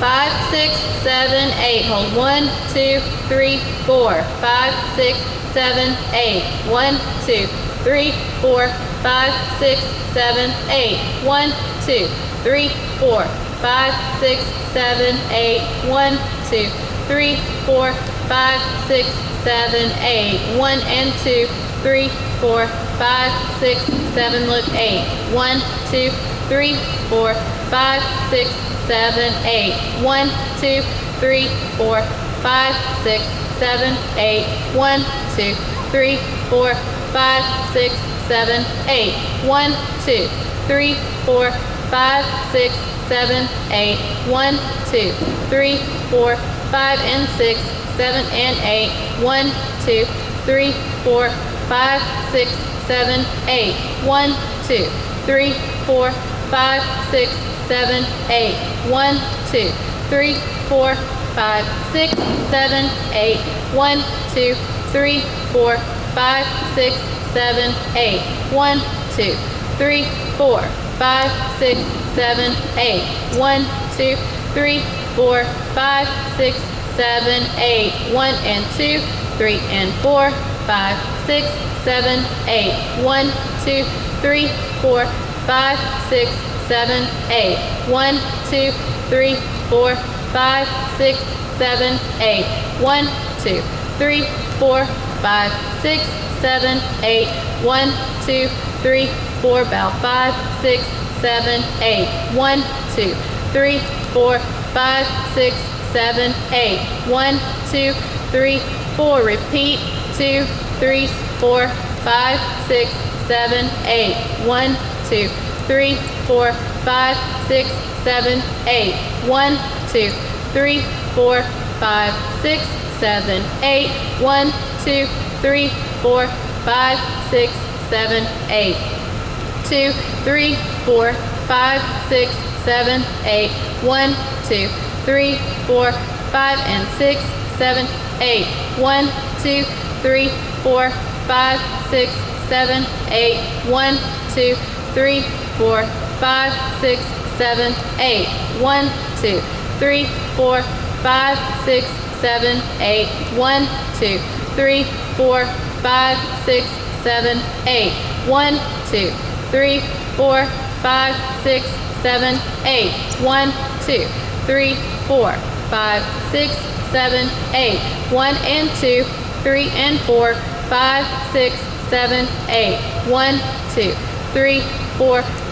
five, six, seven, eight. Hold one, two, three, four, five, six, seven, eight. One, two, three, four, five, six, seven, eight. One, two, three, four, five, six, seven, eight. One, two, three, four, five, six, seven, eight. One and two, three, four, five, six, seven. Look, eight. One, two, three, four, five, six, seven, eight. One, two, three, four, five, six, seven, eight. One, two, three, four, five, six, seven, eight. One, two, three, four, five, six, seven, eight. One, two, three, four, five, and six, seven, and eight. One, two, three, four, five, six, seven, eight. One, two, three, four, five, six, seven, eight. One, two, three, four, five, six, seven, eight. One, two, three, four, five, six, seven, eight. One, two, three, four, five, six, seven, eight. One, two, three, four, five, six, seven, eight. One and two, three and four, five, six, seven, eight. One, two, three, four, five, six, seven, eight. One, two, three, four, five, six, seven, eight. One, two, three, four, five, six, seven, eight. One, two, three, four, about five, six, seven, eight. One, two, three, four, five, six, seven, eight. One, two, three, four. Repeat. Two, three, four, five, six, seven, eight. One, two, three, four, five, six, seven, eight. One, two, three, four, five, six, seven, eight. One, two, three, four, five, six, seven, eight. Two, three, four, five, six, seven, eight. One, two, three, four, five, and six, seven, eight. One, two, three, four, five, six, seven, eight. One, two, three, four, five, six, seven, eight. One, two, three, four, five, six, seven, eight. One, two, three, four, five, six, seven, eight. One, two, three, four, five, six, seven, eight. One, two, three, four, five, six, seven, eight. One and two, three and four, five, six, seven, eight. One, two, three, four,